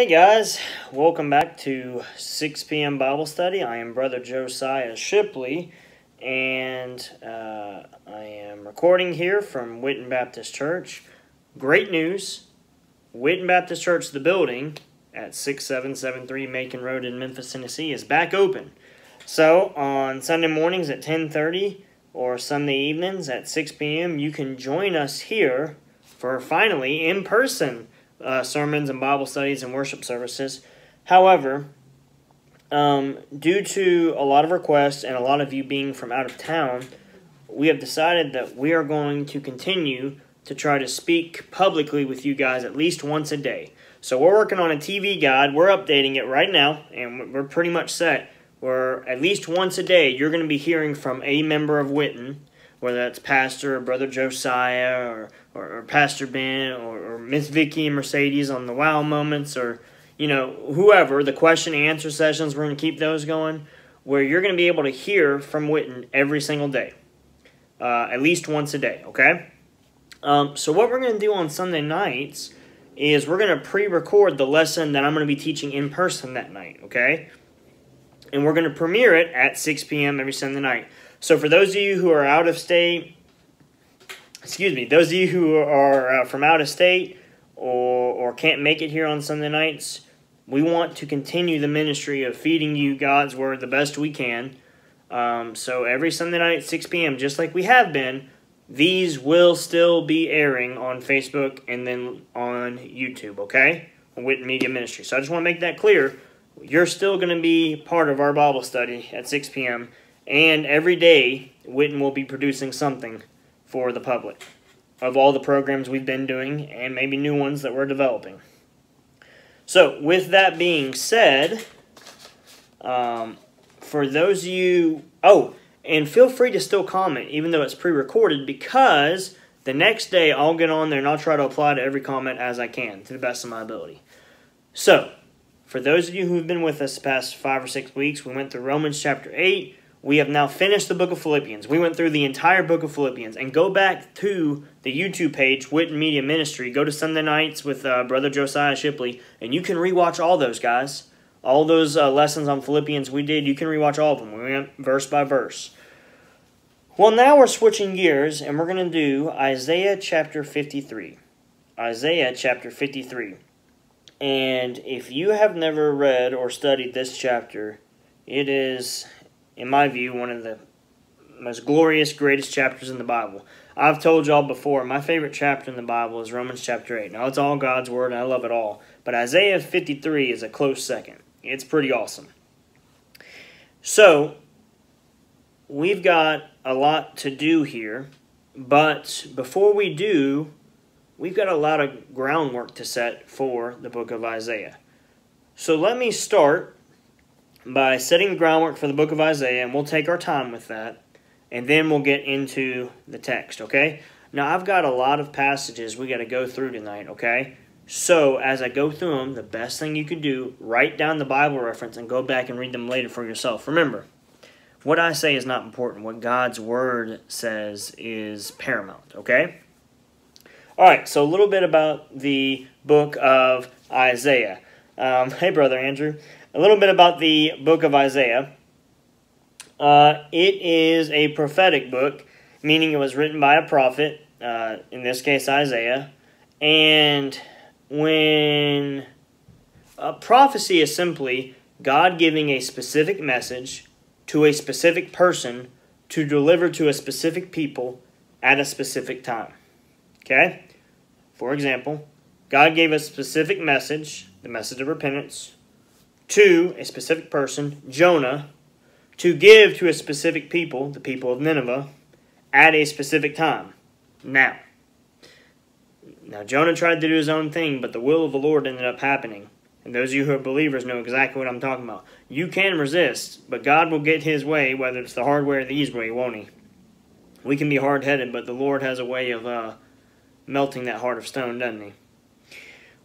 Hey guys, welcome back to 6 p.m. Bible study. I am Brother Josiah Shipley, and uh, I am recording here from Whitten Baptist Church. Great news Whitten Baptist Church, the building at 6773 Macon Road in Memphis, Tennessee, is back open. So on Sunday mornings at 10:30 or Sunday evenings at 6 p.m., you can join us here for finally in person uh, sermons and Bible studies and worship services. However, um, due to a lot of requests and a lot of you being from out of town, we have decided that we are going to continue to try to speak publicly with you guys at least once a day. So we're working on a TV guide. We're updating it right now, and we're pretty much set. Where at least once a day, you're going to be hearing from a member of Whitten whether that's Pastor or Brother Josiah or, or, or Pastor Ben or, or Miss Vicky and Mercedes on the Wow Moments or, you know, whoever, the question and answer sessions, we're going to keep those going, where you're going to be able to hear from Whitten every single day, uh, at least once a day, okay? Um, so what we're going to do on Sunday nights is we're going to pre-record the lesson that I'm going to be teaching in person that night, okay? And we're going to premiere it at 6 p.m. every Sunday night. So for those of you who are out of state, excuse me, those of you who are uh, from out of state or, or can't make it here on Sunday nights, we want to continue the ministry of feeding you God's Word the best we can. Um, so every Sunday night at 6 p.m., just like we have been, these will still be airing on Facebook and then on YouTube, okay? Whitten Media Ministry. So I just want to make that clear. You're still going to be part of our Bible study at 6 p.m. And every day, Whitten will be producing something for the public of all the programs we've been doing and maybe new ones that we're developing. So, with that being said, um, for those of you, oh, and feel free to still comment even though it's pre recorded because the next day I'll get on there and I'll try to apply to every comment as I can to the best of my ability. So, for those of you who've been with us the past five or six weeks, we went through Romans chapter 8 we have now finished the book of Philippians. We went through the entire book of Philippians. And go back to the YouTube page, Whitten Media Ministry. Go to Sunday nights with uh, Brother Josiah Shipley, and you can rewatch all those, guys. All those uh, lessons on Philippians we did, you can rewatch all of them. We went verse by verse. Well, now we're switching gears, and we're going to do Isaiah chapter 53. Isaiah chapter 53. And if you have never read or studied this chapter, it is in my view, one of the most glorious, greatest chapters in the Bible. I've told y'all before, my favorite chapter in the Bible is Romans chapter 8. Now, it's all God's Word, and I love it all. But Isaiah 53 is a close second. It's pretty awesome. So, we've got a lot to do here. But before we do, we've got a lot of groundwork to set for the book of Isaiah. So, let me start by setting the groundwork for the book of Isaiah, and we'll take our time with that, and then we'll get into the text, okay? Now, I've got a lot of passages we got to go through tonight, okay? So, as I go through them, the best thing you can do, write down the Bible reference and go back and read them later for yourself. Remember, what I say is not important. What God's Word says is paramount, okay? All right, so a little bit about the book of Isaiah. Um, hey, Brother Andrew a little bit about the book of Isaiah. Uh, it is a prophetic book, meaning it was written by a prophet, uh, in this case Isaiah. And when a prophecy is simply God giving a specific message to a specific person to deliver to a specific people at a specific time. Okay? For example, God gave a specific message, the message of repentance, to a specific person, Jonah, to give to a specific people, the people of Nineveh, at a specific time. Now, now Jonah tried to do his own thing, but the will of the Lord ended up happening. And those of you who are believers know exactly what I'm talking about. You can resist, but God will get his way, whether it's the hard way or the easy way, won't he? We can be hard headed, but the Lord has a way of uh, melting that heart of stone, doesn't he?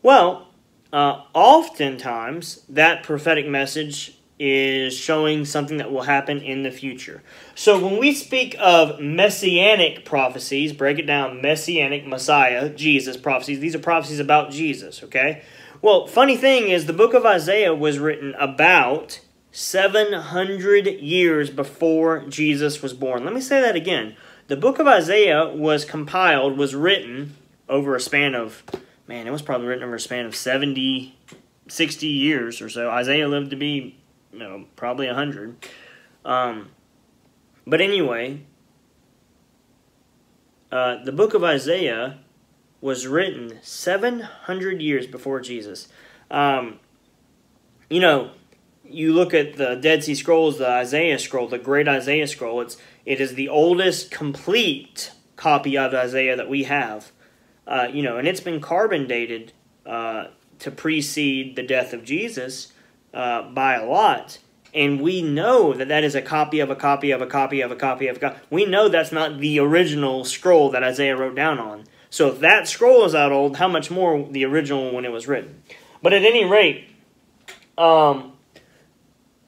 Well, uh, oftentimes, that prophetic message is showing something that will happen in the future. So when we speak of messianic prophecies, break it down messianic, Messiah, Jesus prophecies, these are prophecies about Jesus, okay? Well, funny thing is, the book of Isaiah was written about 700 years before Jesus was born. Let me say that again. The book of Isaiah was compiled, was written over a span of, man, it was probably written over a span of 70, 60 years or so. Isaiah lived to be, you know, probably 100. Um, but anyway, uh, the book of Isaiah was written 700 years before Jesus. Um, you know, you look at the Dead Sea Scrolls, the Isaiah scroll, the Great Isaiah scroll. It's it is the oldest complete copy of Isaiah that we have. Uh, you know, and it's been carbon dated uh, to precede the death of Jesus uh, by a lot. And we know that that is a copy of a copy of a copy of a copy of a copy. We know that's not the original scroll that Isaiah wrote down on. So if that scroll is that old, how much more the original when it was written? But at any rate, um,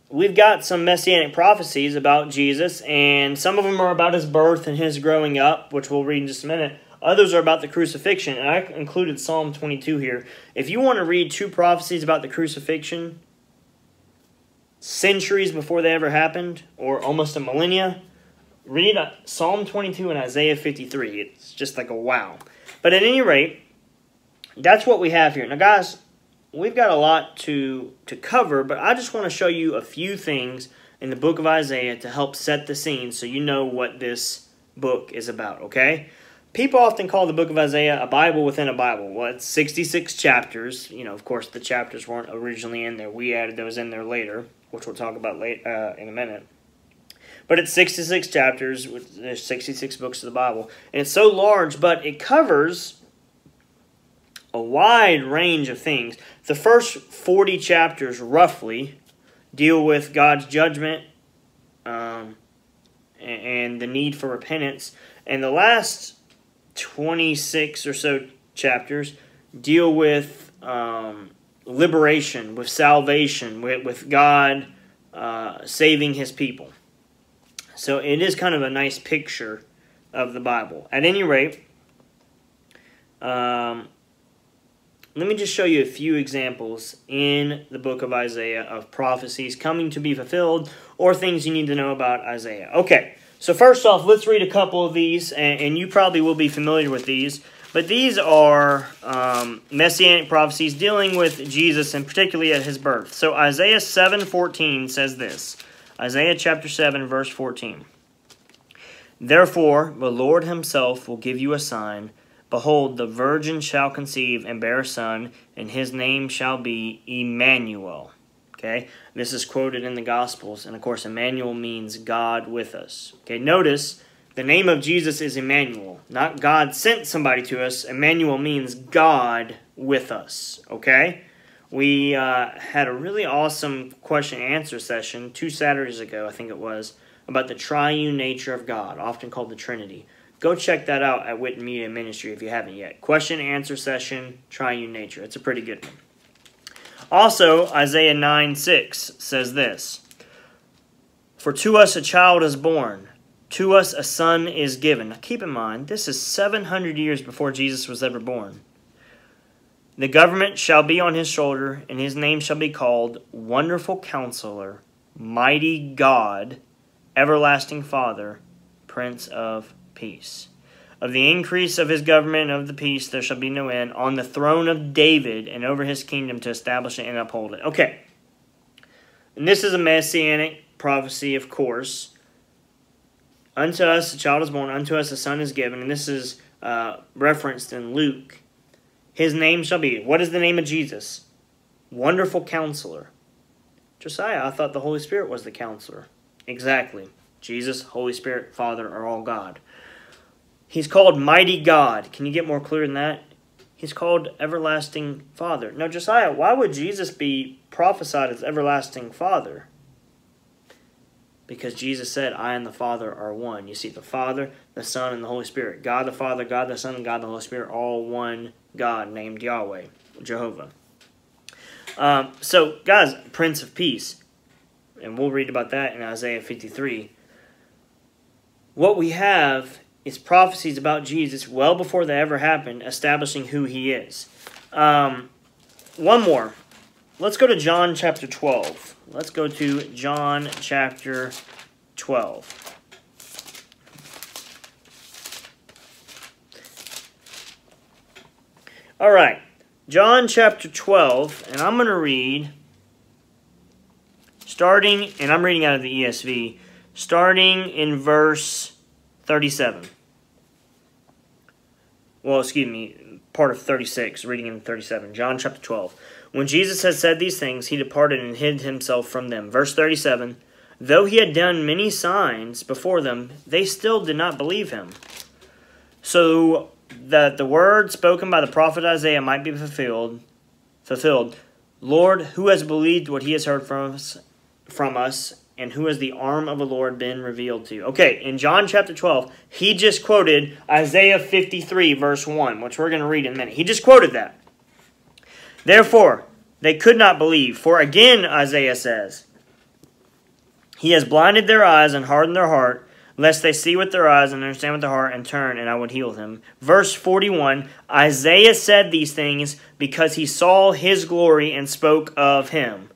we've got some messianic prophecies about Jesus, and some of them are about his birth and his growing up, which we'll read in just a minute. Others are about the crucifixion, and I included Psalm 22 here. If you want to read two prophecies about the crucifixion, centuries before they ever happened, or almost a millennia, read uh, Psalm 22 and Isaiah 53. It's just like a wow. But at any rate, that's what we have here. Now, guys, we've got a lot to to cover, but I just want to show you a few things in the book of Isaiah to help set the scene so you know what this book is about, okay? People often call the book of Isaiah a Bible within a Bible. Well, it's 66 chapters. You know, of course, the chapters weren't originally in there. We added those in there later, which we'll talk about late uh, in a minute. But it's 66 chapters. There's 66 books of the Bible. And it's so large, but it covers a wide range of things. The first 40 chapters, roughly, deal with God's judgment um, and the need for repentance. And the last 26 or so chapters deal with um, liberation, with salvation, with, with God uh, saving his people. So it is kind of a nice picture of the Bible. At any rate, um, let me just show you a few examples in the book of Isaiah of prophecies coming to be fulfilled or things you need to know about Isaiah. Okay, so first off, let's read a couple of these, and, and you probably will be familiar with these. But these are um, messianic prophecies dealing with Jesus and particularly at his birth. So Isaiah 7:14 says this. Isaiah chapter 7 verse 14. Therefore the Lord himself will give you a sign Behold, the virgin shall conceive and bear a son, and his name shall be Emmanuel. Okay, this is quoted in the Gospels, and of course, Emmanuel means God with us. Okay, notice the name of Jesus is Emmanuel, not God sent somebody to us. Emmanuel means God with us. Okay, we uh, had a really awesome question and answer session two Saturdays ago, I think it was, about the triune nature of God, often called the Trinity. Go check that out at Whitten Media Ministry if you haven't yet. Question and answer session, triune nature. It's a pretty good one. Also, Isaiah 9 6 says this For to us a child is born, to us a son is given. Now keep in mind, this is 700 years before Jesus was ever born. The government shall be on his shoulder, and his name shall be called Wonderful Counselor, Mighty God, Everlasting Father, Prince of peace. Of the increase of his government of the peace there shall be no end, on the throne of David and over his kingdom to establish it and uphold it. Okay. And this is a messianic prophecy, of course. Unto us a child is born, unto us a son is given, and this is uh, referenced in Luke. His name shall be. What is the name of Jesus? Wonderful Counselor. Josiah, I thought the Holy Spirit was the counselor. Exactly. Jesus, Holy Spirit, Father are all God. He's called Mighty God. Can you get more clear than that? He's called Everlasting Father. Now, Josiah, why would Jesus be prophesied as Everlasting Father? Because Jesus said, I and the Father are one. You see, the Father, the Son, and the Holy Spirit. God the Father, God the Son, and God the Holy Spirit, all one God named Yahweh, Jehovah. Um, so, guys, Prince of Peace. And we'll read about that in Isaiah 53. What we have is prophecies about Jesus well before they ever happened, establishing who he is. Um, one more. Let's go to John chapter 12. Let's go to John chapter 12. All right, John chapter 12, and I'm going to read starting, and I'm reading out of the ESV, starting in verse 37. Well, excuse me, part of 36, reading in 37. John chapter 12. When Jesus had said these things, he departed and hid himself from them. Verse 37 Though he had done many signs before them, they still did not believe him. So that the word spoken by the prophet Isaiah might be fulfilled, fulfilled. Lord, who has believed what he has heard from us, from us, and who has the arm of the Lord been revealed to? Okay, in John chapter 12, he just quoted Isaiah 53, verse 1, which we're going to read in a minute. He just quoted that. Therefore, they could not believe, for again Isaiah says, He has blinded their eyes and hardened their heart lest they see with their eyes and understand with their heart and turn, and I would heal them. Verse 41 Isaiah said these things because he saw his glory and spoke of him.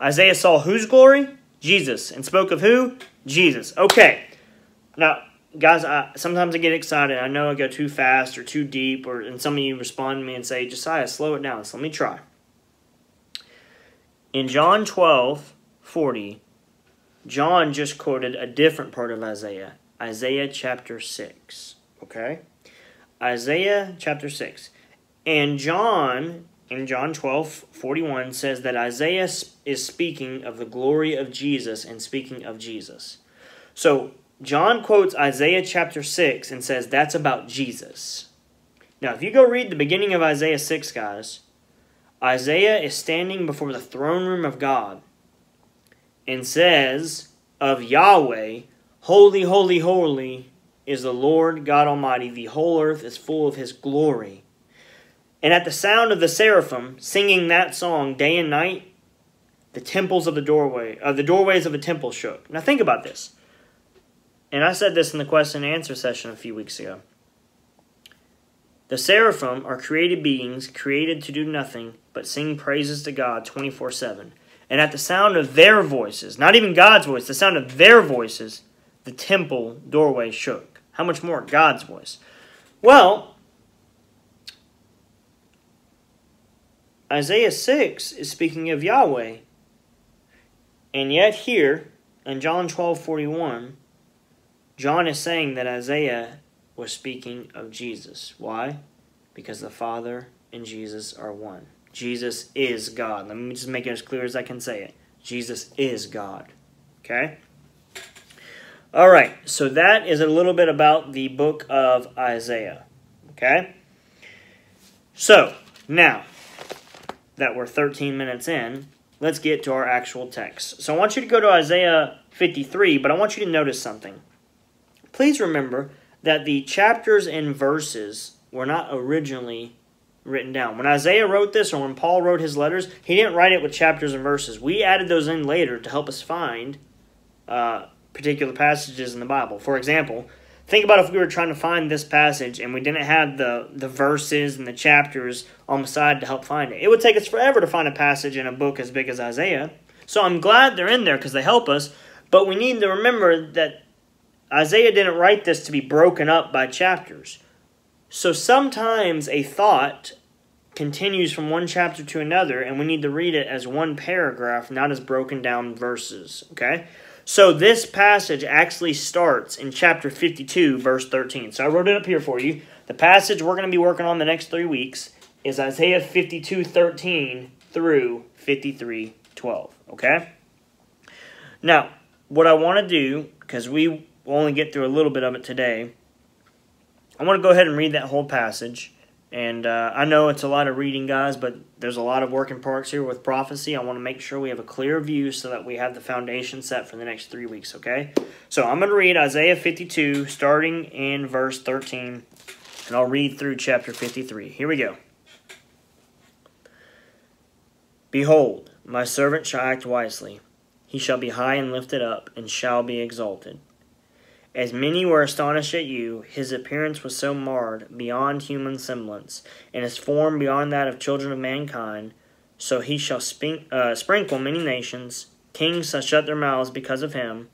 Isaiah saw whose glory? Jesus. And spoke of who? Jesus. Okay. Now, guys, I, sometimes I get excited. I know I go too fast or too deep, or and some of you respond to me and say, Josiah, slow it down. So let me try. In John 12, 40, John just quoted a different part of Isaiah, Isaiah chapter 6. Okay? Isaiah chapter 6. And John, in John 12 41, says that Isaiah is speaking of the glory of Jesus and speaking of Jesus. So, John quotes Isaiah chapter 6 and says that's about Jesus. Now, if you go read the beginning of Isaiah 6, guys, Isaiah is standing before the throne room of God and says of Yahweh, Holy, holy, holy is the Lord God Almighty. The whole earth is full of his glory. And at the sound of the seraphim singing that song day and night, the temples of the doorway, uh, the doorways of the temple shook. Now think about this. And I said this in the question and answer session a few weeks ago. The seraphim are created beings created to do nothing but sing praises to God 24 7. And at the sound of their voices, not even God's voice, the sound of their voices, the temple doorway shook. How much more God's voice? Well, Isaiah 6 is speaking of Yahweh. And yet here, in John 12 41, John is saying that Isaiah was speaking of Jesus. Why? Because the Father and Jesus are one. Jesus is God. Let me just make it as clear as I can say it. Jesus is God. Okay? All right, so that is a little bit about the book of Isaiah. Okay? So, now that we're 13 minutes in, let's get to our actual text. So I want you to go to Isaiah 53, but I want you to notice something. Please remember that the chapters and verses were not originally written down. When Isaiah wrote this, or when Paul wrote his letters, he didn't write it with chapters and verses. We added those in later to help us find uh, particular passages in the Bible. For example, think about if we were trying to find this passage and we didn't have the, the verses and the chapters on the side to help find it. It would take us forever to find a passage in a book as big as Isaiah. So I'm glad they're in there because they help us, but we need to remember that Isaiah didn't write this to be broken up by chapters. So sometimes a thought continues from one chapter to another, and we need to read it as one paragraph, not as broken down verses. Okay? So this passage actually starts in chapter 52, verse 13. So I wrote it up here for you. The passage we're going to be working on the next three weeks is Isaiah 52, 13 through 53, 12. Okay? Now, what I want to do, because we only get through a little bit of it today, I want to go ahead and read that whole passage. And uh, I know it's a lot of reading, guys, but there's a lot of working parts here with prophecy. I want to make sure we have a clear view so that we have the foundation set for the next three weeks, okay? So I'm going to read Isaiah 52, starting in verse 13, and I'll read through chapter 53. Here we go. Behold, my servant shall act wisely. He shall be high and lifted up, and shall be exalted. As many were astonished at you, his appearance was so marred beyond human semblance, and his form beyond that of children of mankind, So he shall spink, uh, sprinkle many nations. Kings shall shut their mouths because of him.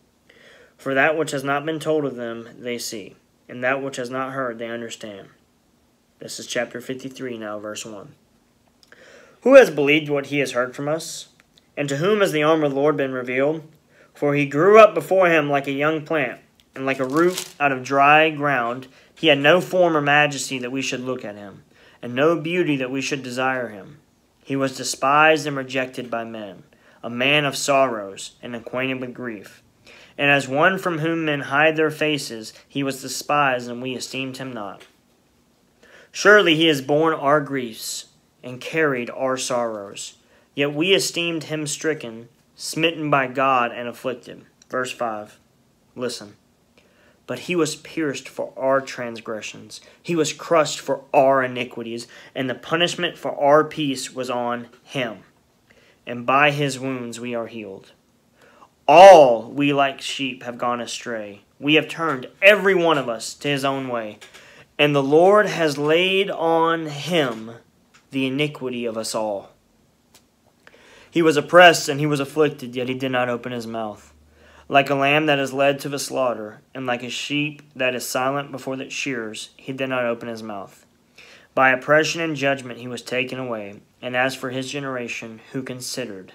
For that which has not been told of them they see, and that which has not heard they understand. This is chapter 53 now, verse 1. Who has believed what he has heard from us? And to whom has the arm of the Lord been revealed? For he grew up before him like a young plant, and like a root out of dry ground. He had no form or majesty that we should look at him, and no beauty that we should desire him. He was despised and rejected by men, a man of sorrows, and acquainted with grief. And as one from whom men hide their faces, he was despised, and we esteemed him not. Surely he has borne our griefs, and carried our sorrows. Yet we esteemed him stricken, smitten by God, and afflicted. Verse 5. Listen. But he was pierced for our transgressions, he was crushed for our iniquities, and the punishment for our peace was on him. And by his wounds we are healed. All we like sheep have gone astray. We have turned every one of us to his own way. And the Lord has laid on him the iniquity of us all. He was oppressed and he was afflicted, yet he did not open his mouth. Like a lamb that is led to the slaughter, and like a sheep that is silent before the shears, he did not open his mouth. By oppression and judgment he was taken away. And as for his generation, who considered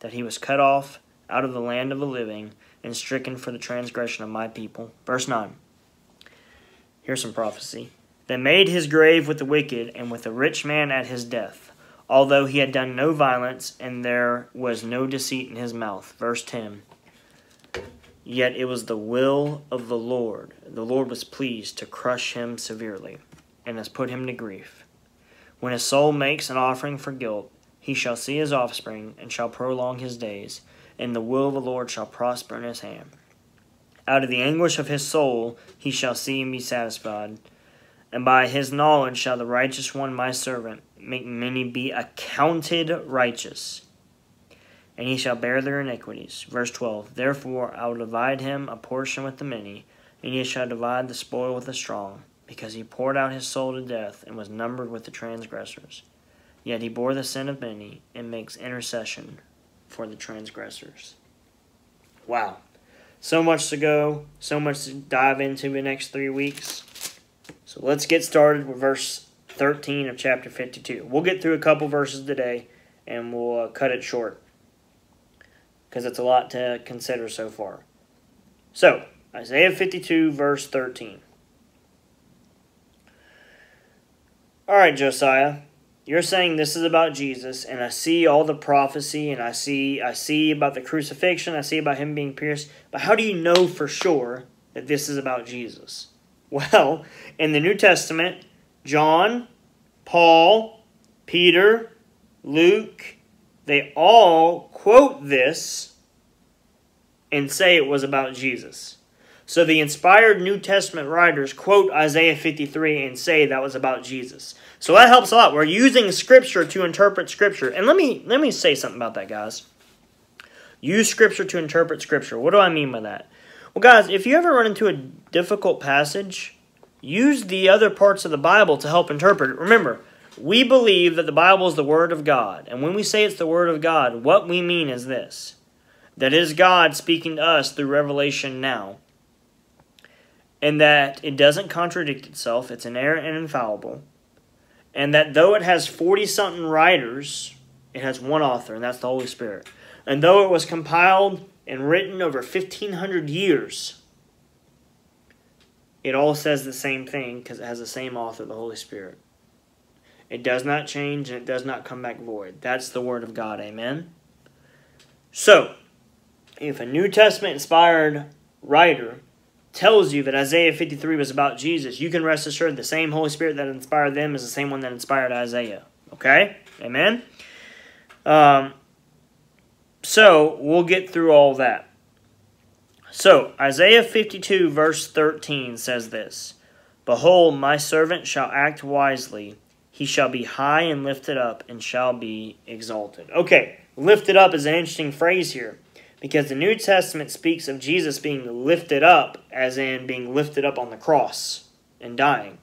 that he was cut off out of the land of the living and stricken for the transgression of my people. Verse 9. Here's some prophecy. They made his grave with the wicked and with the rich man at his death although he had done no violence, and there was no deceit in his mouth. Verse 10 Yet it was the will of the Lord. The Lord was pleased to crush him severely, and has put him to grief. When his soul makes an offering for guilt, he shall see his offspring, and shall prolong his days, and the will of the Lord shall prosper in his hand. Out of the anguish of his soul he shall see and be satisfied, and by his knowledge shall the righteous one, my servant, make many be accounted righteous, and he shall bear their iniquities. Verse 12 Therefore I will divide him a portion with the many, and he shall divide the spoil with the strong, because he poured out his soul to death and was numbered with the transgressors. Yet he bore the sin of many and makes intercession for the transgressors. Wow. So much to go, so much to dive into the next three weeks. So let's get started with verse 13 of chapter 52. We'll get through a couple verses today and we'll uh, cut it short because it's a lot to consider so far. So, Isaiah 52, verse 13. All right, Josiah, you're saying this is about Jesus, and I see all the prophecy, and I see I see about the crucifixion, I see about him being pierced. But how do you know for sure that this is about Jesus? Well, in the New Testament, John, Paul, Peter, Luke, they all quote this and say it was about Jesus. So the inspired New Testament writers quote Isaiah 53 and say that was about Jesus. So that helps a lot. We're using scripture to interpret scripture. And let me let me say something about that, guys. Use scripture to interpret scripture. What do I mean by that? Well, guys, if you ever run into a difficult passage, use the other parts of the Bible to help interpret it. Remember, we believe that the Bible is the Word of God. And when we say it's the Word of God, what we mean is this that is God speaking to us through revelation now. And that it doesn't contradict itself, it's inerrant and infallible. And that though it has 40 something writers, it has one author, and that's the Holy Spirit. And though it was compiled and written over 1,500 years, it all says the same thing because it has the same author, the Holy Spirit. It does not change and it does not come back void. That's the Word of God. Amen? So, if a New Testament inspired writer tells you that Isaiah 53 was about Jesus, you can rest assured the same Holy Spirit that inspired them is the same one that inspired Isaiah. Okay? Amen? Um, so, we'll get through all that. So, Isaiah 52, verse 13 says this Behold, my servant shall act wisely. He shall be high and lifted up, and shall be exalted. Okay, lifted up is an interesting phrase here because the New Testament speaks of Jesus being lifted up, as in being lifted up on the cross and dying.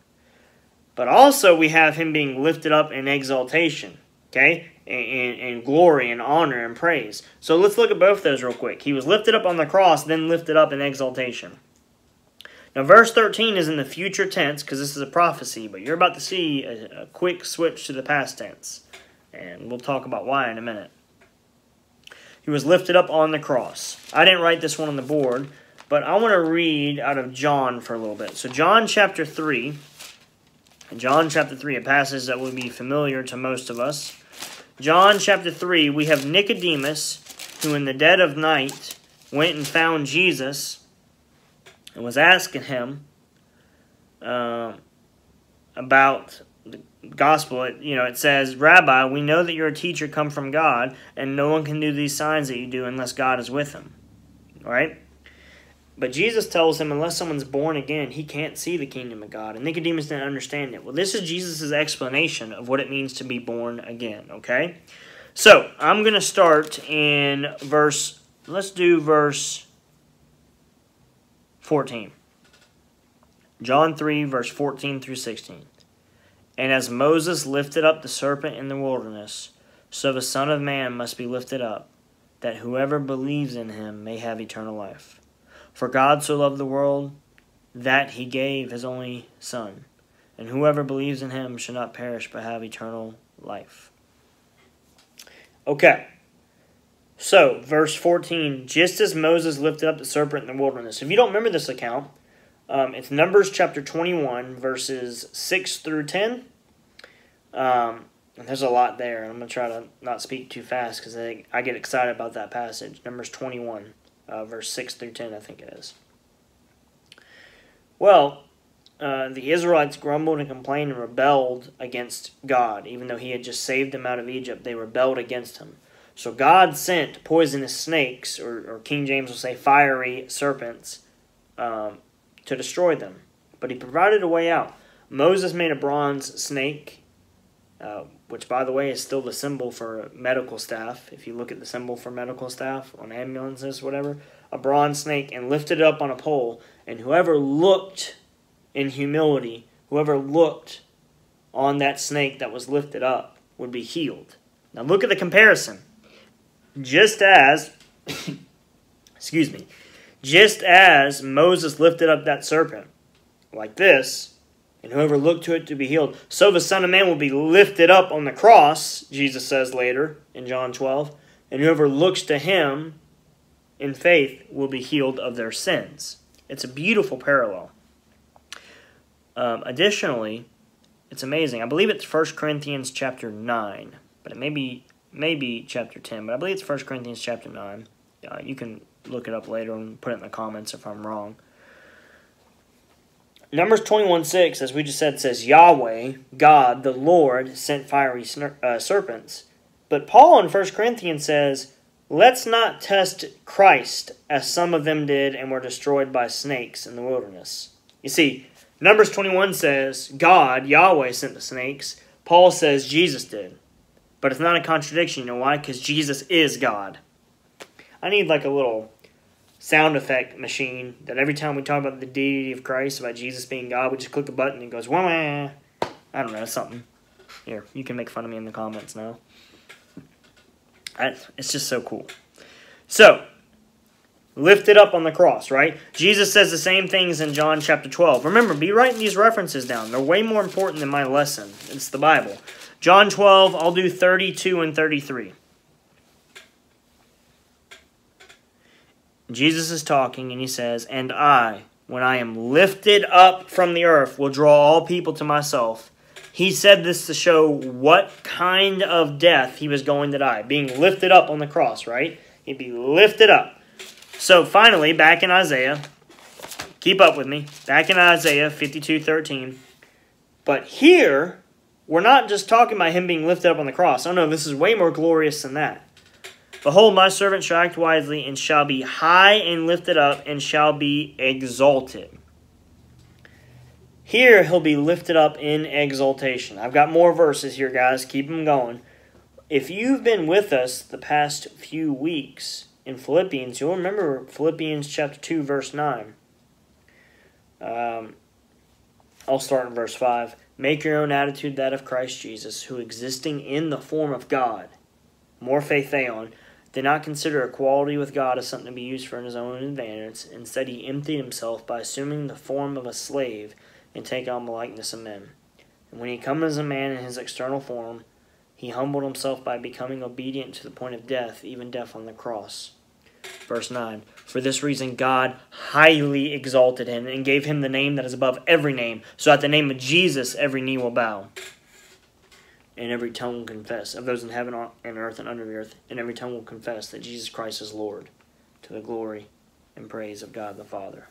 But also, we have him being lifted up in exaltation. okay, and, glory and honor and praise. So let's look at both those real quick. He was lifted up on the cross, then lifted up in exaltation. Now, verse 13 is in the future tense because this is a prophecy, but you're about to see a, a quick switch to the past tense. And we'll talk about why in a minute. He was lifted up on the cross. I didn't write this one on the board, but I want to read out of John for a little bit. So, John chapter 3. John chapter 3, a passage that will be familiar to most of us. John chapter 3, we have Nicodemus, who in the dead of night went and found Jesus and was asking him uh, about the gospel. It, you know, it says, Rabbi, we know that you're a teacher come from God, and no one can do these signs that you do unless God is with him. All right? But Jesus tells him, unless someone's born again, he can't see the kingdom of God. And Nicodemus didn't understand it. Well, this is Jesus' explanation of what it means to be born again, okay? So, I'm going to start in verse, let's do verse 14. John 3, verse 14 through 16. And as Moses lifted up the serpent in the wilderness, so the Son of Man must be lifted up, that whoever believes in him may have eternal life. For God so loved the world that he gave his only Son, and whoever believes in him shall not perish but have eternal life. Okay. So, verse 14, just as Moses lifted up the serpent in the wilderness. If you don't remember this account, um, it's Numbers chapter 21, verses 6 through 10. Um, there's a lot there, I'm going to try to not speak too fast because I, I get excited about that passage. Numbers 21 uh, verse 6 through 10, I think it is. Well, uh, the Israelites grumbled and complained and rebelled against God. Even though He had just saved them out of Egypt, they rebelled against Him. So God sent poisonous snakes, or, or King James will say fiery serpents, um, to destroy them. But He provided a way out. Moses made a bronze snake, uh, which, by the way, is still the symbol for medical staff. If you look at the symbol for medical staff on ambulances, whatever, a bronze snake, and lifted it up on a pole. And whoever looked in humility, whoever looked on that snake that was lifted up, would be healed. Now, look at the comparison. Just as, excuse me, just as Moses lifted up that serpent like this, and whoever looked to it to be healed. So the Son of Man will be lifted up on the cross, Jesus says later in John 12, and whoever looks to him in faith will be healed of their sins. It's a beautiful parallel. Um, additionally, it's amazing. I believe it's 1 Corinthians chapter 9, but it may be, maybe chapter 10, but I believe it's 1 Corinthians chapter 9. Uh, you can look it up later and put it in the comments if I'm wrong. Numbers 21 6, as we just said, says Yahweh, God, the Lord, sent fiery uh, serpents. But Paul in 1 Corinthians says, Let's not test Christ as some of them did and were destroyed by snakes in the wilderness. You see, Numbers 21 says God, Yahweh, sent the snakes. Paul says Jesus did. But it's not a contradiction. You know why? Because Jesus is God. I need like a little sound effect machine that every time we talk about the deity of Christ, about Jesus being God, we just click a button and it goes, wah, wah. I don't know, something. Here, you can make fun of me in the comments now. It's just so cool. So, lifted up on the cross, right? Jesus says the same things in John chapter 12. Remember, be writing these references down. They're way more important than my lesson. It's the Bible. John 12, I'll do 32 and 33. Jesus is talking and he says, And I, when I am lifted up from the earth, will draw all people to myself. He said this to show what kind of death he was going to die, being lifted up on the cross, right? He'd be lifted up. So finally, back in Isaiah, keep up with me, back in Isaiah 52 13. But here, we're not just talking about him being lifted up on the cross. Oh no, this is way more glorious than that. Behold, my servant shall act wisely, and shall be high and lifted up, and shall be exalted. Here he'll be lifted up in exaltation. I've got more verses here, guys. Keep them going. If you've been with us the past few weeks in Philippians, you'll remember Philippians chapter 2, verse 9. Um, I'll start in verse 5. Make your own attitude that of Christ Jesus, who existing in the form of God, morphe theon, did not consider equality with God as something to be used for his own advantage. Instead, he emptied himself by assuming the form of a slave and taking on the likeness of men. And when he came as a man in his external form, he humbled himself by becoming obedient to the point of death, even death on the cross. Verse 9 For this reason, God highly exalted him and gave him the name that is above every name, so at the name of Jesus every knee will bow, and every tongue will confess, of those in heaven and earth and under the earth, and every tongue will confess that Jesus Christ is Lord, to the glory and praise of God the Father.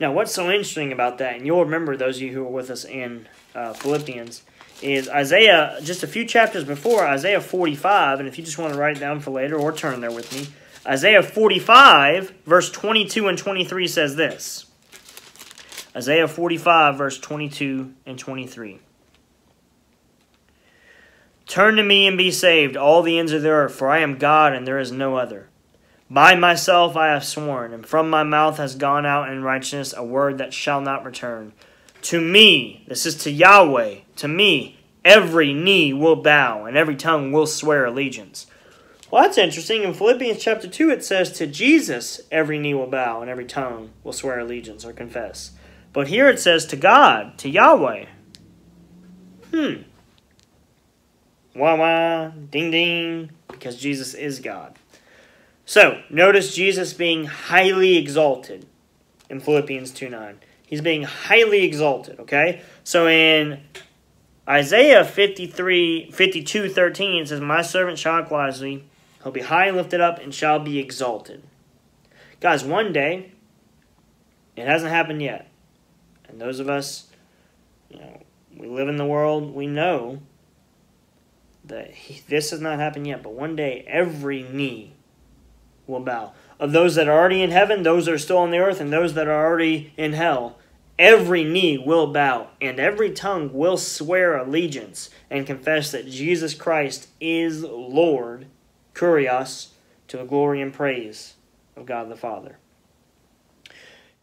Now, what's so interesting about that, and you'll remember those of you who were with us in uh, Philippians, is Isaiah, just a few chapters before, Isaiah 45, and if you just want to write it down for later or turn there with me, Isaiah 45, verse 22 and 23 says this. Isaiah 45, verse 22 and 23. Turn to me and be saved, all the ends of the earth, for I am God and there is no other. By myself I have sworn, and from my mouth has gone out in righteousness a word that shall not return. To me, this is to Yahweh, to me, every knee will bow, and every tongue will swear allegiance. Well, that's interesting. In Philippians chapter 2, it says, To Jesus every knee will bow and every tongue will swear allegiance or confess. But here it says, To God, to Yahweh. Hmm. Wah wah, ding ding, because Jesus is God. So, notice Jesus being highly exalted in Philippians 2 9. He's being highly exalted, okay? So in Isaiah 53, 52 13, it says, My servant shall wisely He'll be high and lifted up and shall be exalted. Guys, one day, it hasn't happened yet. And those of us, you know, we live in the world, we know that he, this has not happened yet, but one day every knee will bow. Of those that are already in heaven, those that are still on the earth, and those that are already in hell, every knee will bow, and every tongue will swear allegiance and confess that Jesus Christ is Lord kurios, to the glory and praise of God the Father.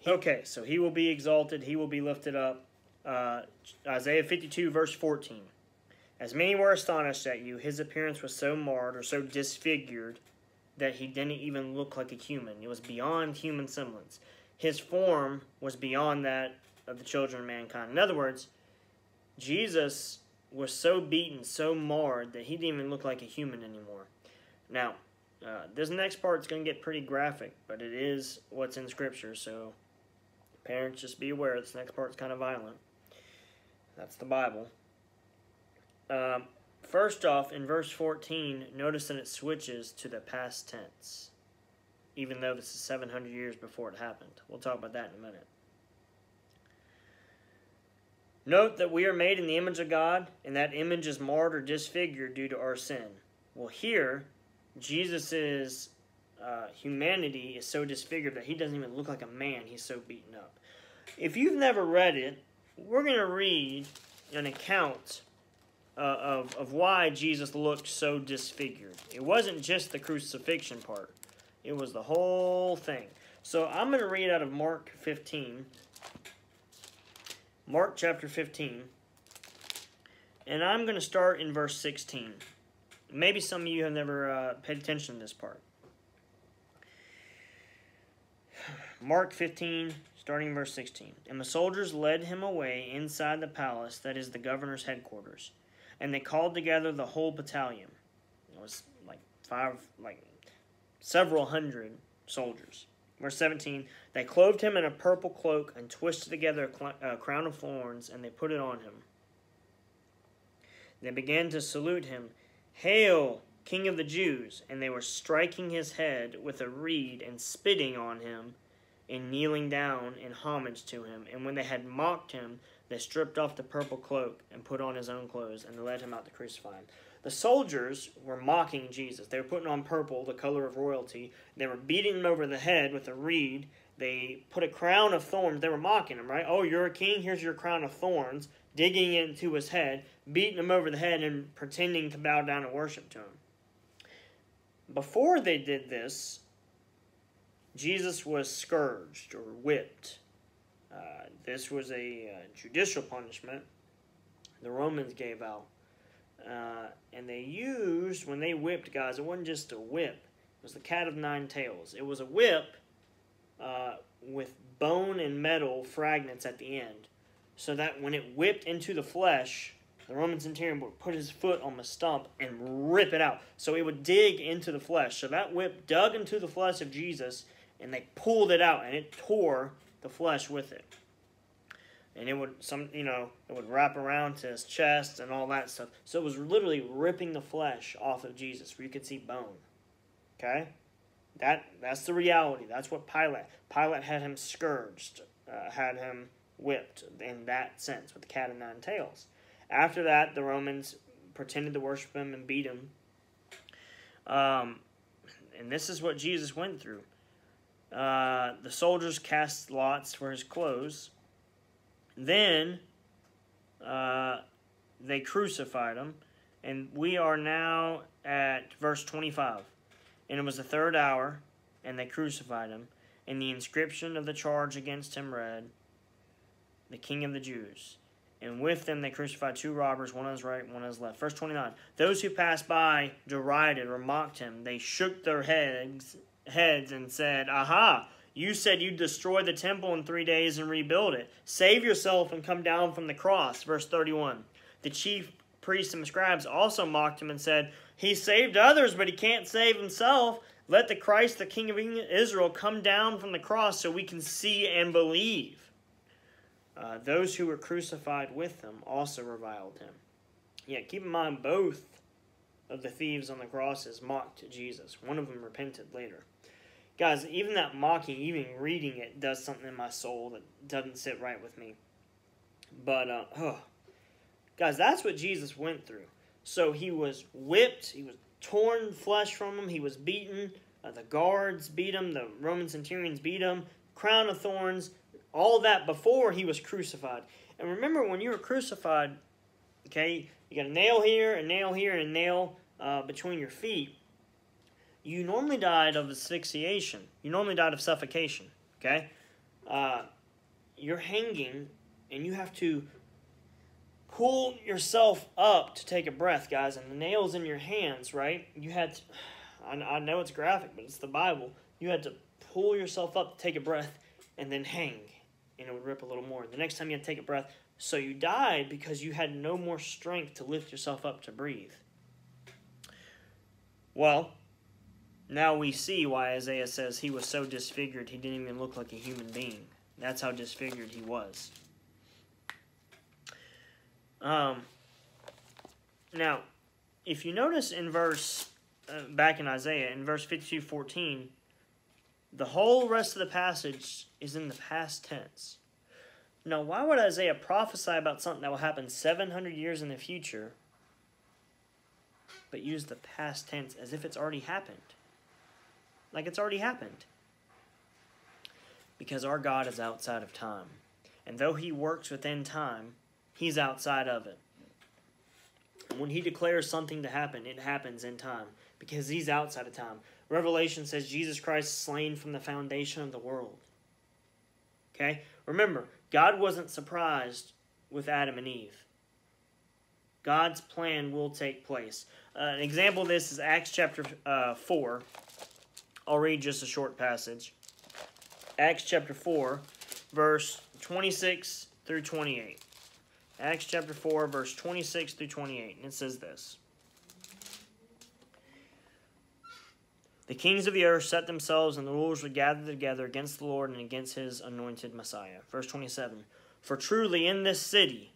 Okay, so he will be exalted, he will be lifted up. Uh, Isaiah 52, verse 14. As many were astonished at you, his appearance was so marred or so disfigured that he didn't even look like a human. It was beyond human semblance. His form was beyond that of the children of mankind. In other words, Jesus was so beaten, so marred, that he didn't even look like a human anymore. Now, uh, this next part is going to get pretty graphic, but it is what's in Scripture, so parents just be aware this next part is kind of violent. That's the Bible. Um, first off, in verse 14, notice that it switches to the past tense, even though this is 700 years before it happened. We'll talk about that in a minute. Note that we are made in the image of God, and that image is marred or disfigured due to our sin. Well, here, Jesus' uh, humanity is so disfigured that he doesn't even look like a man. He's so beaten up. If you've never read it, we're going to read an account uh, of, of why Jesus looked so disfigured. It wasn't just the crucifixion part, it was the whole thing. So I'm going to read out of Mark 15. Mark chapter 15. And I'm going to start in verse 16. Maybe some of you have never uh, paid attention to this part. Mark 15, starting verse 16. And the soldiers led him away inside the palace, that is the governor's headquarters. And they called together the whole battalion. It was like five, like several hundred soldiers. Verse 17. They clothed him in a purple cloak and twisted together a crown of thorns, and they put it on him. They began to salute him Hail, King of the Jews! And they were striking his head with a reed and spitting on him and kneeling down in homage to him. And when they had mocked him, they stripped off the purple cloak and put on his own clothes, and they led him out to crucify him. The soldiers were mocking Jesus. They were putting on purple, the color of royalty. They were beating him over the head with a reed. They put a crown of thorns. They were mocking him, right? Oh, you're a king? Here's your crown of thorns digging into his head, beating him over the head, and pretending to bow down and worship to him. Before they did this, Jesus was scourged or whipped. Uh, this was a uh, judicial punishment. the Romans gave out. Uh, and they used, when they whipped guys, it wasn't just a whip, it was the cat of nine tails. It was a whip uh, with bone and metal fragments at the end, so that when it whipped into the flesh, the Roman centurion would put his foot on the stump and rip it out. So it would dig into the flesh. So that whip dug into the flesh of Jesus, and they pulled it out, and it tore the flesh with it and it would some you know it would wrap around to his chest and all that stuff. So it was literally ripping the flesh off of Jesus, where you could see bone. Okay, that that's the reality. That's what Pilate Pilate had him scourged, uh, had him whipped in that sense with the cat of nine tails. After that, the Romans pretended to worship him and beat him. Um, and this is what Jesus went through. Uh, the soldiers cast lots for his clothes then uh, they crucified him, and we are now at verse 25. And it was the third hour, and they crucified him. And the inscription of the charge against him read, The King of the Jews. And with them they crucified two robbers, one on his right, one on his left. Verse 29. Those who passed by derided or mocked him. They shook their heads, heads and said, Aha! You said you'd destroy the temple in three days and rebuild it. Save yourself and come down from the cross. Verse 31. The chief priests and scribes also mocked him and said, He saved others, but he can't save himself. Let the Christ, the King of Israel, come down from the cross so we can see and believe. Uh, those who were crucified with him also reviled him. Yeah, keep in mind, both of the thieves on the crosses mocked Jesus. One of them repented later. Guys, even that mocking, even reading it, does something in my soul that doesn't sit right with me. But, uh, oh. guys, that's what Jesus went through. So he was whipped, he was torn flesh from him, he was beaten, uh, the guards beat him, the Roman centurions beat him, crown of thorns, all that before he was crucified. And remember, when you were crucified, okay, you got a nail here, a nail here, and a nail uh, between your feet you normally died of asphyxiation. You normally died of suffocation. Okay, uh, you're hanging, and you have to pull yourself up to take a breath, guys. And the nails in your hands, right? You had. To, I, I know it's graphic, but it's the Bible. You had to pull yourself up to take a breath, and then hang, and it would rip a little more. The next time you had to take a breath, so you died because you had no more strength to lift yourself up to breathe. Well, now we see why Isaiah says he was so disfigured he didn't even look like a human being. That's how disfigured he was. Um, now, if you notice in verse, uh, back in Isaiah, in verse 52 14, the whole rest of the passage is in the past tense. Now, why would Isaiah prophesy about something that will happen 700 years in the future, but use the past tense as if it's already happened? like it's already happened. Because our God is outside of time. And though he works within time, he's outside of it. When he declares something to happen, it happens in time because he's outside of time. Revelation says Jesus Christ slain from the foundation of the world. Okay? Remember, God wasn't surprised with Adam and Eve. God's plan will take place. Uh, an example of this is Acts chapter uh, 4, I'll read just a short passage. Acts chapter 4, verse 26 through 28. Acts chapter 4, verse 26 through 28. And it says this The kings of the earth set themselves, and the rulers were gathered together against the Lord and against his anointed Messiah. Verse 27 For truly in this city,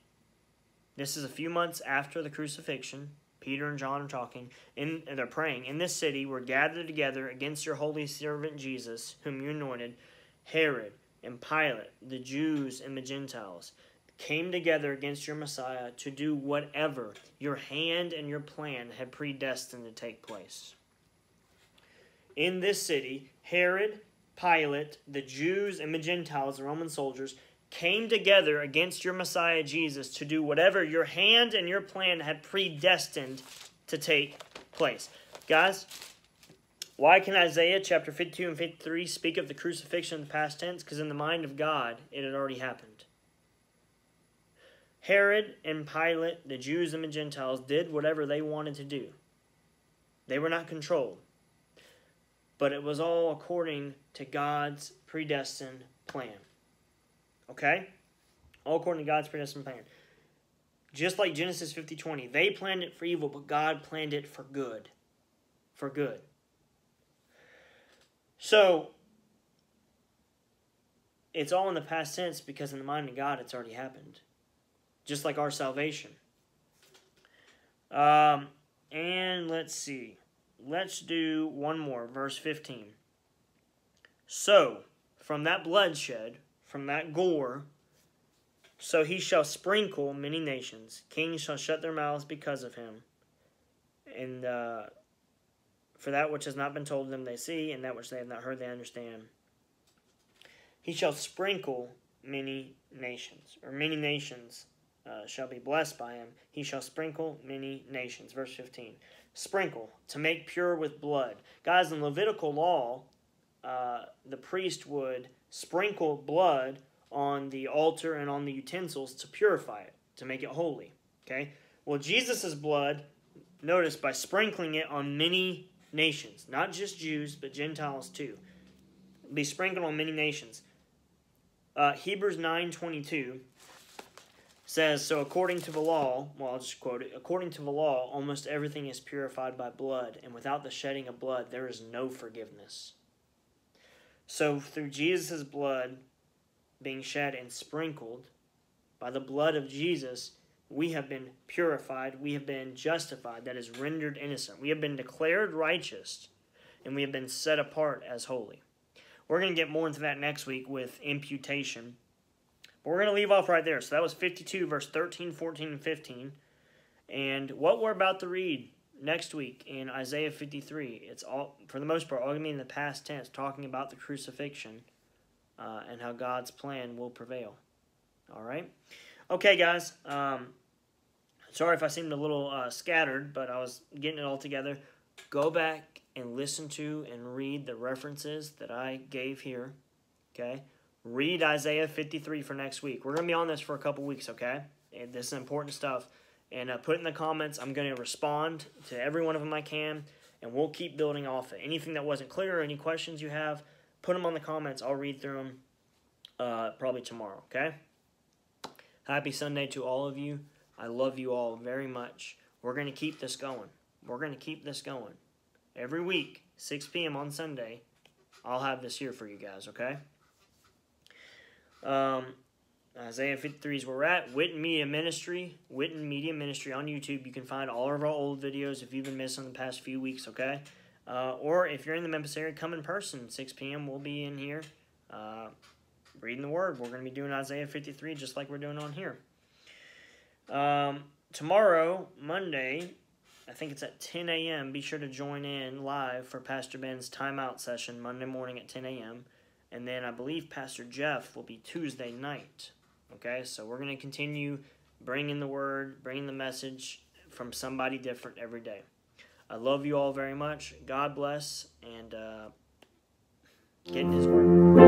this is a few months after the crucifixion, Peter and John are talking, and they're praying. In this city we're gathered together against your holy servant Jesus, whom you anointed, Herod and Pilate, the Jews and the Gentiles, came together against your Messiah to do whatever your hand and your plan had predestined to take place. In this city, Herod, Pilate, the Jews and the Gentiles, the Roman soldiers, came together against your Messiah Jesus to do whatever your hand and your plan had predestined to take place. Guys, why can Isaiah chapter 52 and 53 speak of the crucifixion in the past tense? Because in the mind of God, it had already happened. Herod and Pilate, the Jews and the Gentiles, did whatever they wanted to do. They were not controlled. But it was all according to God's predestined plan. Okay? All according to God's predestined plan. Just like Genesis 50 20, they planned it for evil, but God planned it for good. For good. So, it's all in the past tense because in the mind of God it's already happened. Just like our salvation. Um, and let's see. Let's do one more, verse 15. So, from that bloodshed, from that gore, so he shall sprinkle many nations. Kings shall shut their mouths because of him. And uh, for that which has not been told them they see, and that which they have not heard they understand. He shall sprinkle many nations, or many nations uh, shall be blessed by him. He shall sprinkle many nations. Verse 15. Sprinkle, to make pure with blood. Guys, in Levitical law, uh, the priest would sprinkle blood on the altar and on the utensils to purify it, to make it holy. Okay? Well, Jesus' blood, notice, by sprinkling it on many nations, not just Jews, but Gentiles too, be sprinkled on many nations. Uh, Hebrews 9.22 says, So according to the law, well, I'll just quote it, according to the law, almost everything is purified by blood, and without the shedding of blood, there is no forgiveness. So through Jesus' blood being shed and sprinkled, by the blood of Jesus, we have been purified, we have been justified, that is rendered innocent. We have been declared righteous, and we have been set apart as holy. We're going to get more into that next week with imputation. But we're going to leave off right there. So that was 52, verse 13, 14, and 15. And what we're about to read next week in Isaiah 53, it's all, for the most part, all going to be in the past tense, talking about the crucifixion uh, and how God's plan will prevail. All right? Okay, guys. Um, sorry if I seemed a little uh, scattered, but I was getting it all together. Go back and listen to and read the references that I gave here. Okay? Read Isaiah 53 for next week. We're going to be on this for a couple weeks, okay? And this is important stuff. And uh, put in the comments. I'm going to respond to every one of them I can, and we'll keep building off it. Anything that wasn't clear or any questions you have, put them on the comments. I'll read through them uh, probably tomorrow, okay? Happy Sunday to all of you. I love you all very much. We're going to keep this going. We're going to keep this going. Every week, 6 p.m. on Sunday, I'll have this here for you guys, okay? Um, Isaiah 53 is where we're at. Whitten Media Ministry, Whitten Media Ministry on YouTube. You can find all of our old videos if you've been missing the past few weeks, okay? Uh, or if you're in the Memphis area, come in person. 6 p.m. We'll be in here uh, reading the Word. We're going to be doing Isaiah 53 just like we're doing on here. Um, tomorrow, Monday, I think it's at 10 a.m. Be sure to join in live for Pastor Ben's timeout session Monday morning at 10 a.m. And then I believe Pastor Jeff will be Tuesday night. Okay, so we're going to continue bringing the word, bringing the message from somebody different every day. I love you all very much. God bless, and uh, get in His Word.